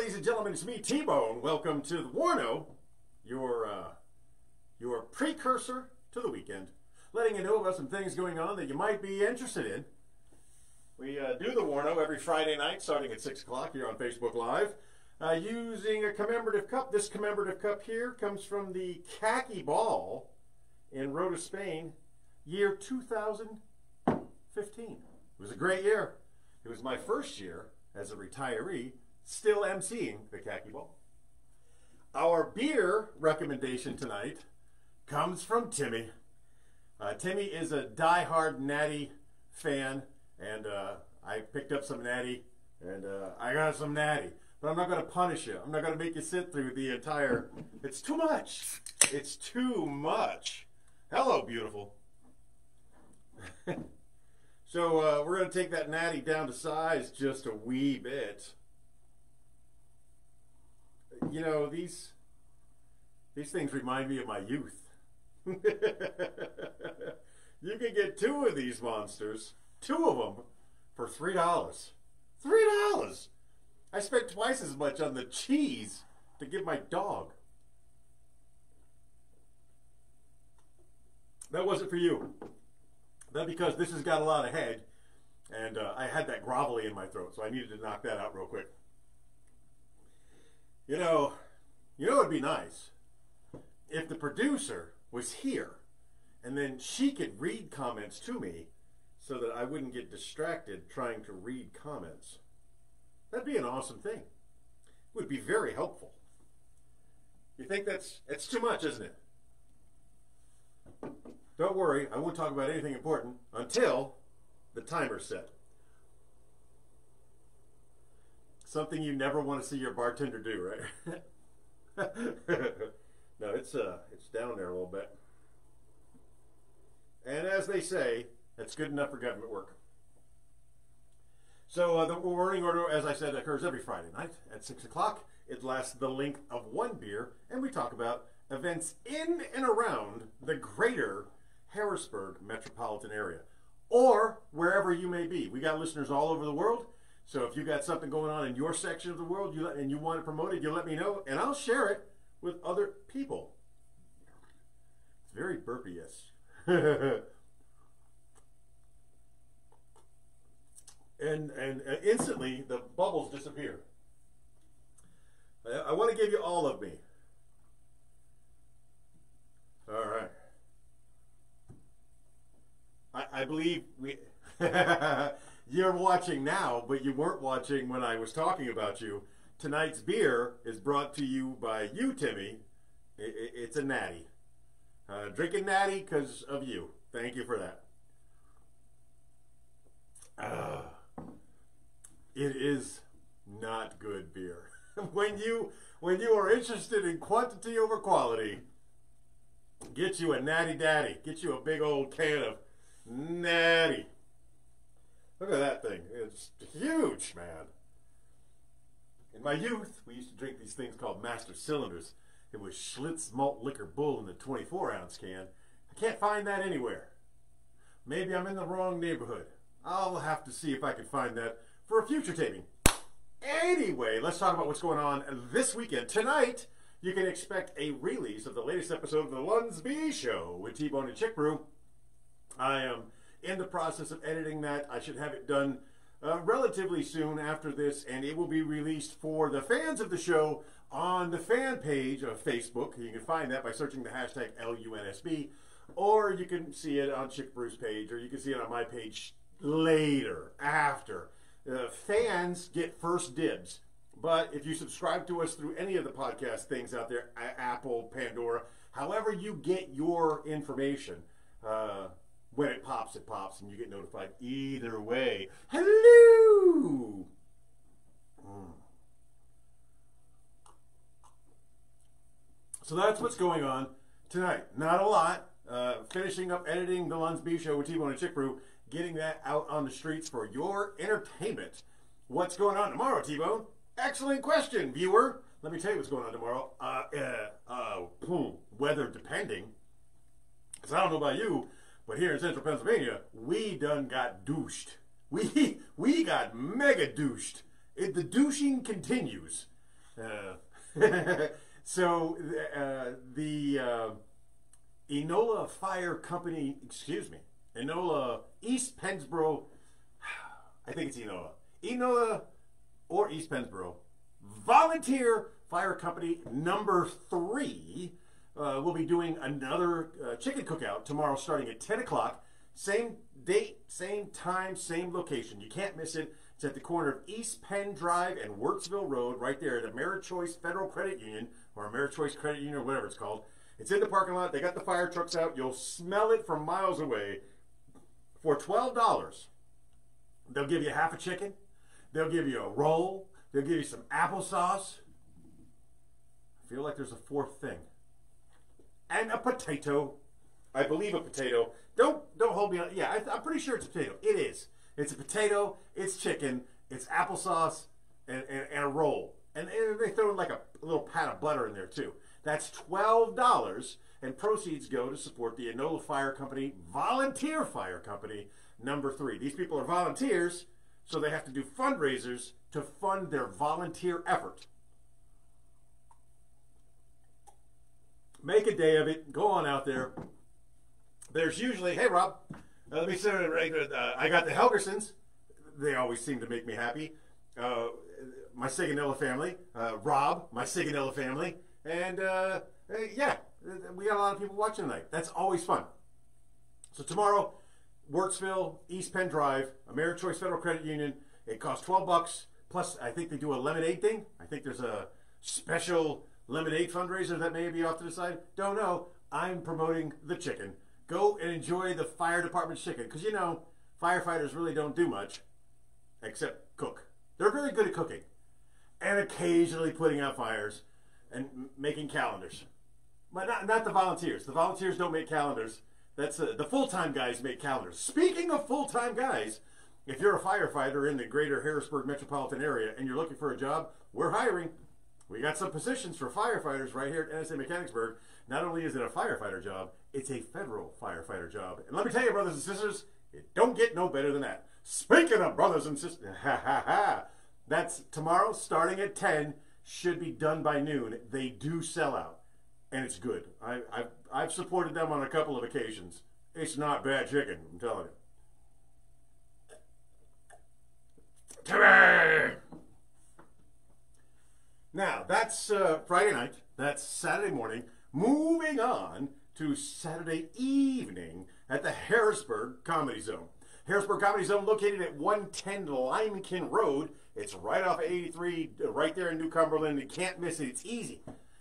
ladies and gentlemen, it's me, T-Bone. Welcome to the Warno, your uh, your precursor to the weekend, letting you know about some things going on that you might be interested in. We uh, do the Warno every Friday night, starting at six o'clock here on Facebook Live, uh, using a commemorative cup. This commemorative cup here comes from the Khaki Ball in Rota, Spain, year 2015. It was a great year. It was my first year as a retiree still emceeing the khaki ball. Our beer recommendation tonight comes from Timmy. Uh, Timmy is a die-hard Natty fan, and uh, I picked up some Natty, and uh, I got some Natty. But I'm not going to punish you. I'm not going to make you sit through the entire. It's too much. It's too much. Hello, beautiful. so uh, we're going to take that Natty down to size just a wee bit you know these these things remind me of my youth. you can get two of these monsters, two of them, for three dollars. Three dollars. I spent twice as much on the cheese to give my dog. That wasn't for you. That because this has got a lot of head, and uh, I had that grovelly in my throat, so I needed to knock that out real quick. You know, you know it'd be nice if the producer was here and then she could read comments to me so that I wouldn't get distracted trying to read comments. That'd be an awesome thing. It would be very helpful. You think that's it's too much, isn't it? Don't worry, I won't talk about anything important until the timer's set. Something you never want to see your bartender do, right? no, it's uh, it's down there a little bit. And as they say, it's good enough for government work. So uh, the warning order, as I said, occurs every Friday night at six o'clock. It lasts the length of one beer, and we talk about events in and around the greater Harrisburg metropolitan area, or wherever you may be. We got listeners all over the world. So if you got something going on in your section of the world you let, and you want it promoted, you let me know, and I'll share it with other people. It's very burpy-ish. and, and and instantly the bubbles disappear. I, I want to give you all of me. All right. I, I believe we. you're watching now, but you weren't watching when I was talking about you. Tonight's beer is brought to you by you, Timmy. It's a natty. Uh, drinking natty because of you. Thank you for that. Uh, it is not good beer. when you when you are interested in quantity over quality, get you a natty daddy. Get you a big old can of natty. Look at that thing. It's huge, man. In my youth, we used to drink these things called Master Cylinders. It was Schlitz Malt Liquor Bull in the 24 ounce can. I can't find that anywhere. Maybe I'm in the wrong neighborhood. I'll have to see if I can find that for a future taping. Anyway, let's talk about what's going on this weekend. Tonight, you can expect a release of the latest episode of The Luns B Show with T-Bone and Chick Brew. I am in the process of editing that. I should have it done uh, relatively soon after this, and it will be released for the fans of the show on the fan page of Facebook. You can find that by searching the hashtag LUNSB, or you can see it on Chick Brew's page, or you can see it on my page later, after. Uh, fans get first dibs. But if you subscribe to us through any of the podcast things out there, Apple, Pandora, however you get your information, uh, when it pops, it pops, and you get notified either way. Hello! Mm. So that's what's going on tonight. Not a lot. Uh, finishing up editing the Luns B show with T-Bone and Chick Brew, getting that out on the streets for your entertainment. What's going on tomorrow, T-Bone? Excellent question, viewer. Let me tell you what's going on tomorrow. Uh, uh, uh, weather depending. Because I don't know about you, but here in central Pennsylvania, we done got douched. We we got mega douched. It, the douching continues. Uh, so uh, the uh, Enola Fire Company, excuse me, Enola East Pennsboro, I think it's Enola, Enola or East Pennsboro, Volunteer Fire Company number three. Uh, we'll be doing another uh, chicken cookout tomorrow starting at 10 o'clock. Same date, same time, same location. You can't miss it. It's at the corner of East Penn Drive and Wertzville Road, right there at Americhoice Federal Credit Union, or Americhoice Credit Union, or whatever it's called. It's in the parking lot. They got the fire trucks out. You'll smell it from miles away. For $12, they'll give you half a chicken. They'll give you a roll. They'll give you some applesauce. I feel like there's a fourth thing. And a potato. I believe a potato. Don't don't hold me on. Yeah, I, I'm pretty sure it's a potato. It is. It's a potato, it's chicken, it's applesauce, and, and, and a roll. And, and, they throw in like a, a little pat of butter in there too. That's $12, and proceeds go to support the Enola Fire Company, Volunteer Fire Company, number three. These people are volunteers, so they have to do fundraisers to fund their volunteer effort. Make a day of it. Go on out there. There's usually, hey Rob, uh, let me say it right. Uh, I got the Helgersons. They always seem to make me happy. Uh, my Sigonella family, uh, Rob, my Sigonella family, and uh, yeah, we got a lot of people watching tonight. That's always fun. So tomorrow, Wertzville, East Penn Drive, Americhoice Federal Credit Union. It costs 12 bucks. Plus, I think they do a lemonade thing. I think there's a special lemonade fundraiser that may be off to the side. Don't know. I'm promoting the chicken go and enjoy the fire department chicken because you know firefighters really don't do much except cook. They're very good at cooking and occasionally putting out fires and making calendars. But not, not the volunteers. The volunteers don't make calendars. That's uh, the full-time guys make calendars. Speaking of full-time guys, if you're a firefighter in the greater Harrisburg metropolitan area and you're looking for a job, we're hiring. We got some positions for firefighters right here at NSA Mechanicsburg. Not only is it a firefighter job, it's a federal firefighter job. And let me tell you, brothers and sisters, it don't get no better than that. Speaking of brothers and sisters, ha ha ha. That's tomorrow starting at 10, should be done by noon. They do sell out, and it's good. I, I've, I've supported them on a couple of occasions. It's not bad chicken, I'm telling you. Come Now, that's uh, Friday night. That's Saturday morning. Moving on to Saturday evening at the Harrisburg Comedy Zone. Harrisburg Comedy Zone located at 110 Limekiln Road. It's right off of 83, right there in New Cumberland. You can't miss it. It's easy.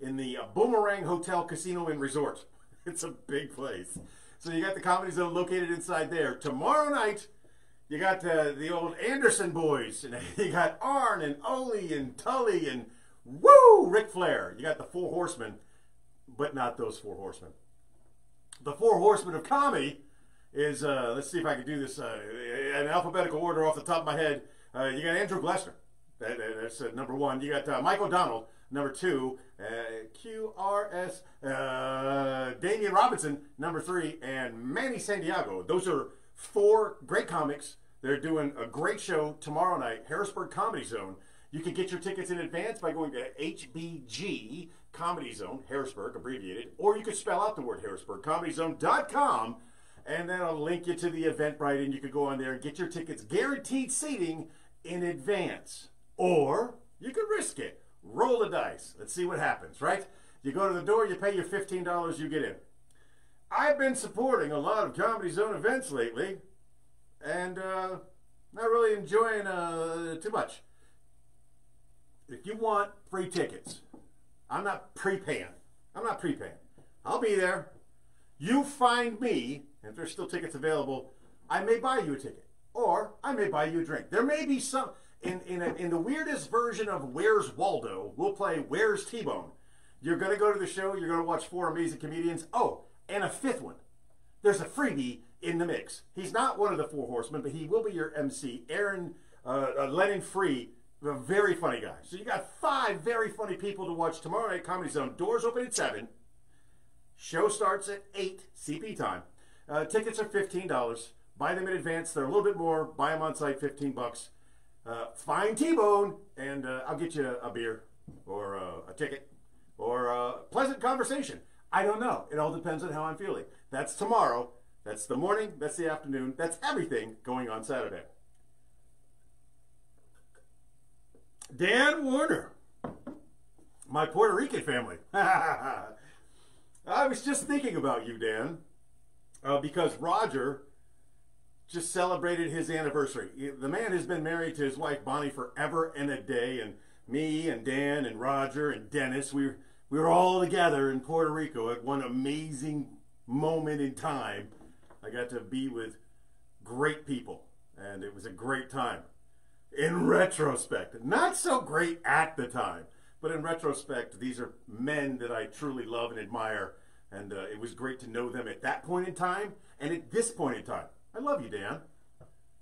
In the uh, Boomerang Hotel, Casino, and Resort. It's a big place. So you got the Comedy Zone located inside there. Tomorrow night, you got uh, the old Anderson boys. And you got Arn and Ole and Tully and woo, Ric Flair. You got the Four Horsemen but not those four horsemen. The four horsemen of comedy is, uh, let's see if I can do this uh, in alphabetical order off the top of my head. Uh, you got Andrew Glessner, that, that's uh, number one. You got uh, Mike O'Donnell, number two. Uh, QRS, Damian Robinson, number three. And Manny Santiago. Those are four great comics. They're doing a great show tomorrow night, Harrisburg Comedy Zone. You can get your tickets in advance by going to HBG Comedy Zone, Harrisburg, abbreviated, or you could spell out the word Harrisburg, comedyzone.com, and that'll link you to the Eventbrite, and you could go on there and get your tickets guaranteed seating in advance. Or you could risk it. Roll the dice. Let's see what happens, right? You go to the door, you pay your $15, you get in. I've been supporting a lot of Comedy Zone events lately, and uh, not really enjoying uh, too much. If you want free tickets, I'm not prepaying. I'm not prepaying. I'll be there. You find me, if there's still tickets available, I may buy you a ticket. Or I may buy you a drink. There may be some, in, in, a, in the weirdest version of Where's Waldo, we'll play Where's T-Bone. You're going to go to the show, you're going to watch four amazing comedians. Oh, and a fifth one. There's a freebie in the mix. He's not one of the four horsemen, but he will be your MC, Aaron uh, uh, Lennon Free a very funny guy. So you got five very funny people to watch tomorrow night Comedy Zone. Doors open at 7. Show starts at 8 CP time. Uh, tickets are $15. Buy them in advance. They're a little bit more. Buy them on site, 15 bucks. Uh, fine T-bone, and uh, I'll get you a, a beer. or uh, a ticket or a pleasant conversation. I don't know. It all depends on how I'm feeling. That's tomorrow. That's the morning. That's the afternoon. That's everything going on Saturday. Dan Warner, my Puerto Rican family. I was just thinking about you, Dan, uh, because Roger just celebrated his anniversary. The man has been married to his wife Bonnie forever and a day, and me and Dan and Roger and Dennis, we we were all together in Puerto Rico at one amazing moment in time. I got to be with great people, and it was a great time. In retrospect, not so great at the time, but in retrospect, these are men that I truly love and admire, and uh, it was great to know them at that point in time and at this point in time. I love you, Dan.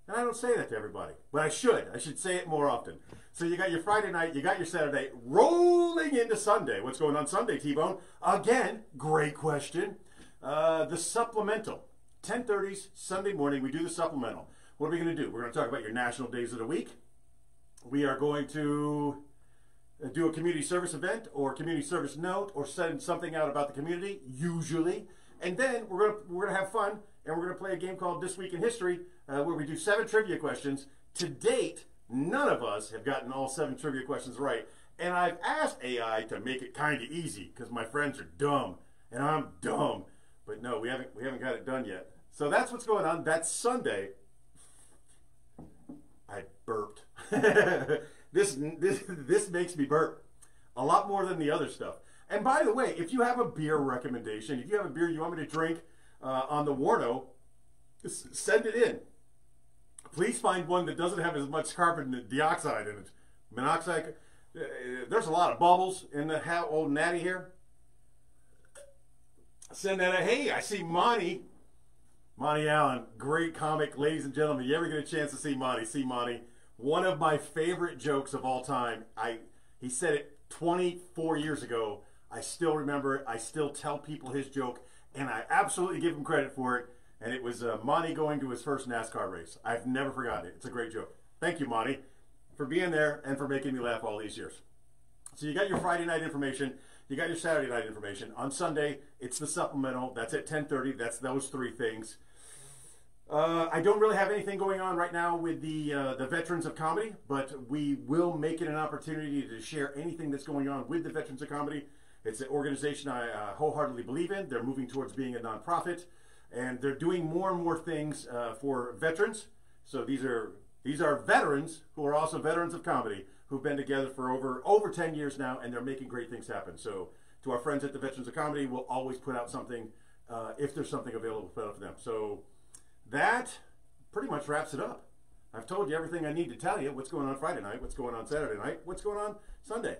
And I don't say that to everybody, but I should. I should say it more often. So you got your Friday night, you got your Saturday, rolling into Sunday. What's going on Sunday, T-Bone? Again, great question. Uh, the supplemental. 10.30s, Sunday morning, we do the supplemental. What are we going to do? We're going to talk about your national days of the week. We are going to uh, do a community service event or community service note or send something out about the community, usually. And then we're going to, we're going to have fun and we're going to play a game called This Week in History uh, where we do seven trivia questions. To date, none of us have gotten all seven trivia questions right. And I've asked AI to make it kind of easy because my friends are dumb and I'm dumb. But no, we haven't we haven't got it done yet. So that's what's going on. That's Sunday. I burped. this this this makes me burp a lot more than the other stuff. And by the way, if you have a beer recommendation, if you have a beer you want me to drink uh, on the Warno, send it in. Please find one that doesn't have as much carbon dioxide in it. Monoxide. Uh, there's a lot of bubbles in the old natty here. Send that. A, hey, I see Monty. Monty Allen, great comic, ladies and gentlemen. You ever get a chance to see Monty? See Monty. One of my favorite jokes of all time. I he said it 24 years ago. I still remember it. I still tell people his joke, and I absolutely give him credit for it and it was uh, Monty going to his first NASCAR race. I've never forgotten it. It's a great joke. Thank you, Monty, for being there and for making me laugh all these years. So you got your Friday night information. You got your Saturday night information. On Sunday, it's the supplemental. That's at 10:30. That's those three things. Uh, I don't really have anything going on right now with the uh, the Veterans of Comedy, but we will make it an opportunity to share anything that's going on with the Veterans of Comedy. It's an organization I uh, wholeheartedly believe in. They're moving towards being a nonprofit and they're doing more and more things uh, for veterans. So these are these are veterans who are also veterans of comedy who've been together for over over 10 years now, and they're making great things happen. So to our friends at the Veterans of Comedy, we'll always put out something uh, if there's something available for them. So that pretty much wraps it up. I've told you everything I need to tell you. What's going on Friday night? What's going on Saturday night? What's going on Sunday?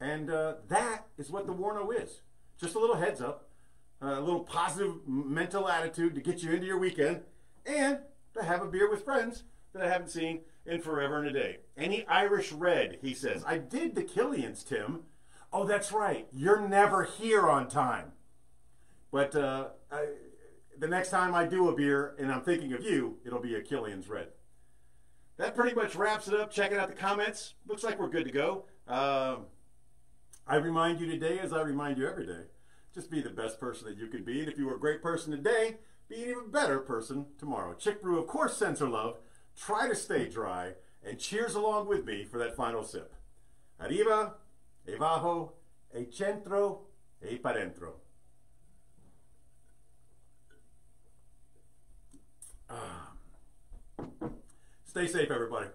And uh, that is what the Warno is. Just a little heads up a little positive mental attitude to get you into your weekend, and to have a beer with friends that I haven't seen in forever and a day. Any Irish red, he says. I did the Killians, Tim. Oh, that's right. You're never here on time. But uh, I, the next time I do a beer and I'm thinking of you, it'll be a Killian's red. That pretty much wraps it up. Checking out the comments. Looks like we're good to go. Uh, I remind you today, as I remind you every day, just be the best person that you can be. And if you were a great person today, be an even better person tomorrow. Chick Brew, of course, sends her love. Try to stay dry and cheers along with me for that final sip. Arriba, e bajo, e centro, e para dentro. Ah. Stay safe, everybody.